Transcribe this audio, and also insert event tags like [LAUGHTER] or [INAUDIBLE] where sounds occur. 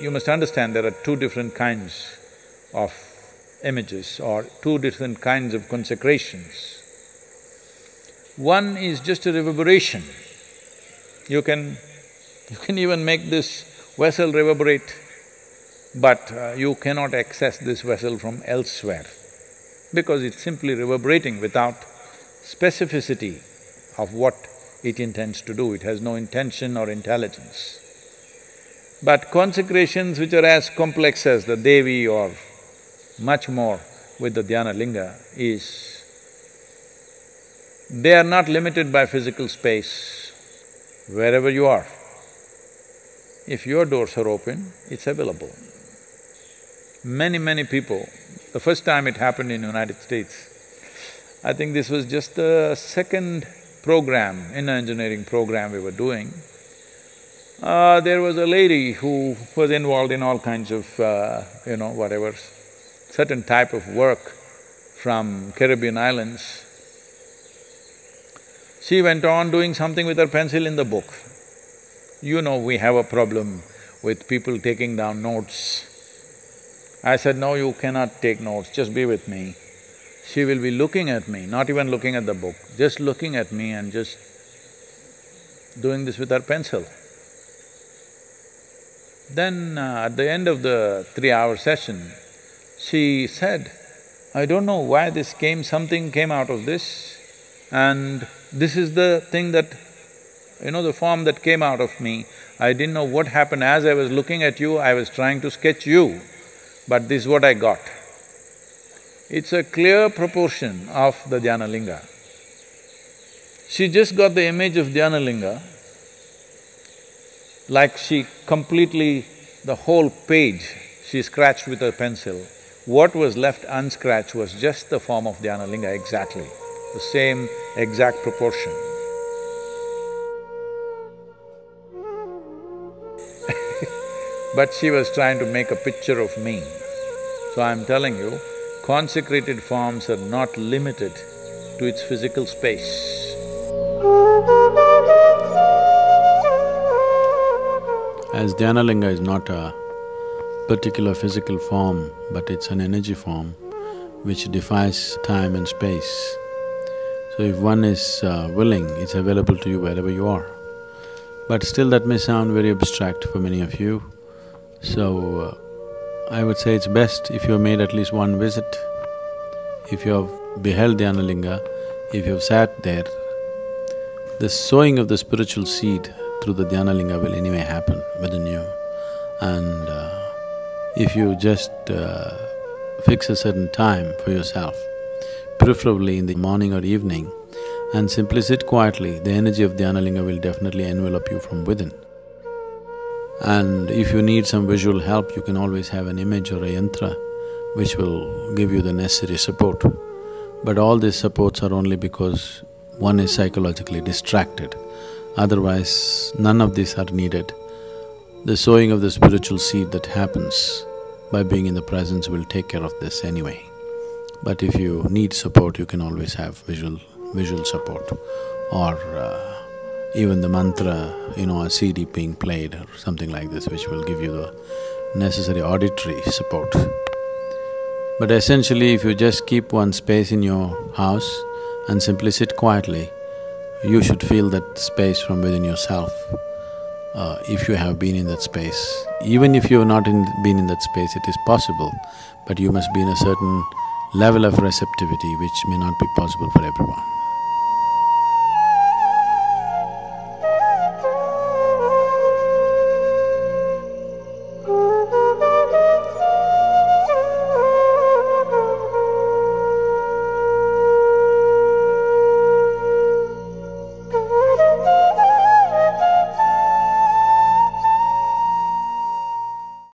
you must understand there are two different kinds of images or two different kinds of consecrations. One is just a reverberation. You can… you can even make this vessel reverberate, but uh, you cannot access this vessel from elsewhere because it's simply reverberating without specificity of what it intends to do, it has no intention or intelligence. But consecrations which are as complex as the Devi or much more with the Dhyana Linga is, they are not limited by physical space, wherever you are. If your doors are open, it's available. Many, many people, the first time it happened in the United States, I think this was just the second program, inner engineering program we were doing. Uh, there was a lady who was involved in all kinds of, uh, you know, whatever, certain type of work from Caribbean islands. She went on doing something with her pencil in the book. You know we have a problem with people taking down notes. I said, no, you cannot take notes, just be with me. She will be looking at me, not even looking at the book, just looking at me and just doing this with her pencil. Then uh, at the end of the three-hour session, she said, I don't know why this came, something came out of this and this is the thing that, you know, the form that came out of me. I didn't know what happened. As I was looking at you, I was trying to sketch you, but this is what I got. It's a clear proportion of the Dhyana Linga. She just got the image of Dhyana Linga, like she completely… the whole page she scratched with her pencil. What was left unscratched was just the form of Dhyana Linga exactly, the same exact proportion. [LAUGHS] but she was trying to make a picture of me. So I'm telling you, consecrated forms are not limited to its physical space. As Dhyanalinga is not a particular physical form, but it's an energy form which defies time and space. So if one is uh, willing, it's available to you wherever you are. But still that may sound very abstract for many of you, so uh, I would say it's best if you've made at least one visit. If you have beheld Dhyanalinga, if you've sat there, the sowing of the spiritual seed through the Dhyanalinga will anyway happen within you. And uh, if you just uh, fix a certain time for yourself, preferably in the morning or evening, and simply sit quietly, the energy of Dhyanalinga will definitely envelop you from within. And if you need some visual help, you can always have an image or a yantra which will give you the necessary support. But all these supports are only because one is psychologically distracted. Otherwise, none of these are needed. The sowing of the spiritual seed that happens by being in the presence will take care of this anyway. But if you need support, you can always have visual… visual support or uh, even the mantra, you know, a CD being played or something like this which will give you the necessary auditory support. But essentially, if you just keep one space in your house and simply sit quietly, you should feel that space from within yourself, uh, if you have been in that space. Even if you have not in, been in that space, it is possible, but you must be in a certain level of receptivity which may not be possible for everyone.